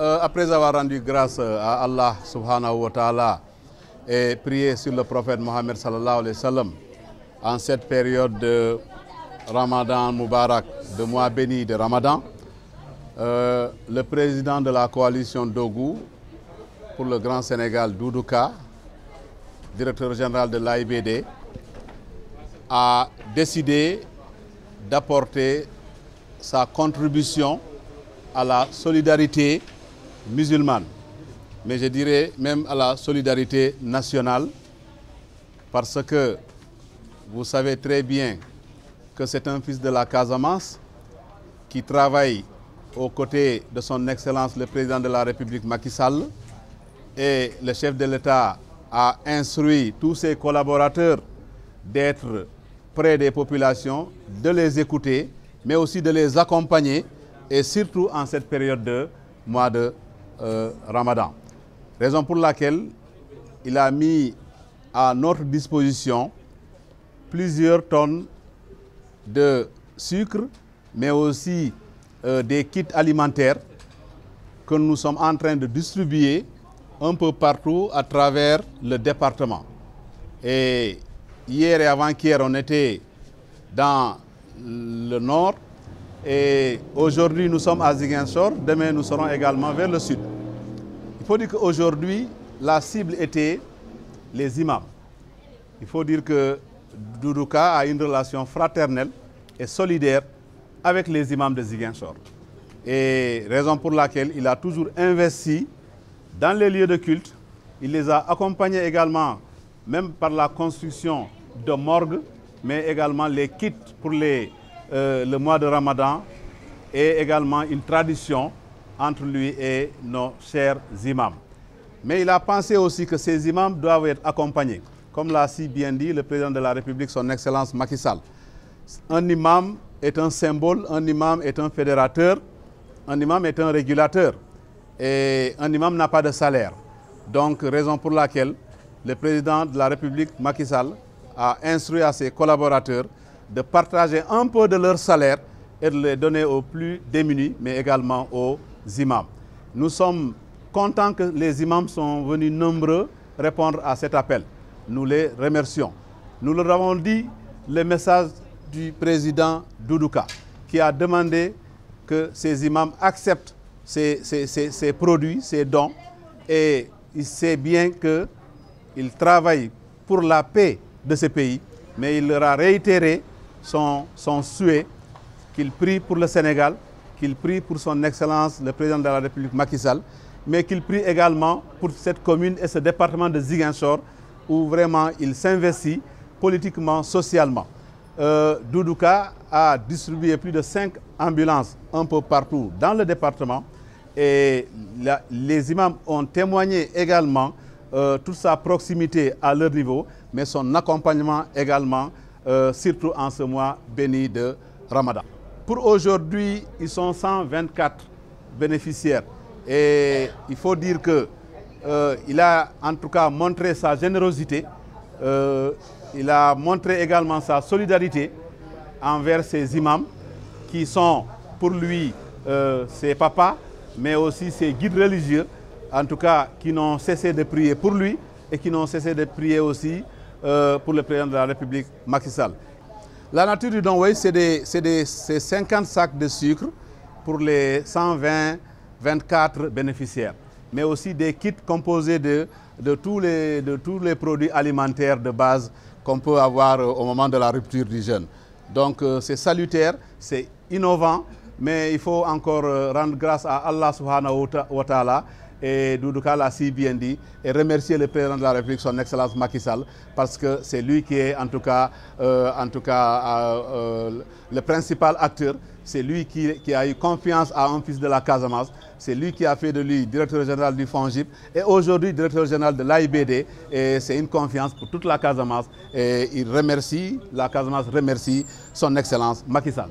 euh, après avoir rendu grâce à Allah subhanahu wa ta'ala et prié sur le prophète Mohammed sallallahu alayhi wa sallam en cette période de Ramadan Moubarak, de mois béni de Ramadan, euh, le président de la coalition Dogou pour le Grand Sénégal, Doudouka, directeur général de l'AIBD, a décidé d'apporter sa contribution à la solidarité musulmane, mais je dirais même à la solidarité nationale, parce que vous savez très bien que c'est un fils de la Casamance qui travaille aux côtés de son Excellence le président de la République Macky Sall et le chef de l'État a instruit tous ses collaborateurs d'être près des populations, de les écouter, mais aussi de les accompagner et surtout en cette période de mois de euh, Ramadan. Raison pour laquelle il a mis à notre disposition plusieurs tonnes de sucre, mais aussi euh, des kits alimentaires que nous sommes en train de distribuer un peu partout à travers le département. Et hier et avant-hier, on était dans le nord et aujourd'hui nous sommes à Ziguinchor, demain nous serons également vers le sud. Il faut dire qu'aujourd'hui, la cible était les imams. Il faut dire que Doudouka a une relation fraternelle et solidaire avec les imams de Ziguinchor. Et raison pour laquelle il a toujours investi dans les lieux de culte. Il les a accompagnés également, même par la construction de morgues, mais également les kits pour les, euh, le mois de Ramadan et également une tradition entre lui et nos chers imams. Mais il a pensé aussi que ces imams doivent être accompagnés. Comme l'a si bien dit le président de la République, son Excellence Macky Sall. Un imam est un symbole, un imam est un fédérateur, un imam est un régulateur. Et un imam n'a pas de salaire. Donc, raison pour laquelle le président de la République, Macky Sall, a instruit à ses collaborateurs de partager un peu de leur salaire et de les donner aux plus démunis, mais également aux Nous sommes contents que les imams sont venus nombreux répondre à cet appel. Nous les remercions. Nous leur avons dit le message du président Doudouka, qui a demandé que ces imams acceptent ces, ces, ces, produits, ces dons, et il sait bien qu'il travaille pour la paix de ce pays, mais il leur a réitéré son, son souhait qu'il prie pour le Sénégal, qu'il prie pour son Excellence le président de la République Macky Sall, mais qu'il prie également pour cette commune et ce département de Ziguinchor, où vraiment il s'investit politiquement, socialement. Euh, Doudouka a distribué plus de 5 ambulances un peu partout dans le département et les imams ont témoigné également euh, toute sa proximité à leur niveau, mais son accompagnement également, euh, surtout en ce mois béni de Ramadan. Pour aujourd'hui, ils sont 124 bénéficiaires et il faut dire que euh, a en tout cas montré sa générosité, il a montré également sa solidarité envers ses imams qui sont pour lui ses papas, mais aussi ses guides religieux, en tout cas qui n'ont cessé de prier pour lui et qui n'ont cessé de prier aussi euh, pour le président de la République, Macky Sall. La nature du don, c'est des, des 50 sacs de sucre pour les 120, 24 bénéficiaires, mais aussi des kits composés de, de, tous, les, de tous les produits alimentaires de base qu'on peut avoir au moment de la rupture du jeûne. Donc euh, c'est salutaire, c'est innovant, mais il faut encore rendre grâce à Allah subhanahu wa ta'ala et Doudouka l'a si bien dit et remercier le président de la République, son Excellence Macky Sall, parce que c'est lui qui est en tout cas, euh, en tout cas euh, euh, le principal acteur. C'est lui qui, qui, a eu confiance à un fils de la Casamance. C'est lui qui a fait de lui directeur général du FONGIP et aujourd'hui directeur général de l'AIBD. Et c'est une confiance pour toute la Casamance. Et il remercie, la Casamance remercie son Excellence Macky Sall.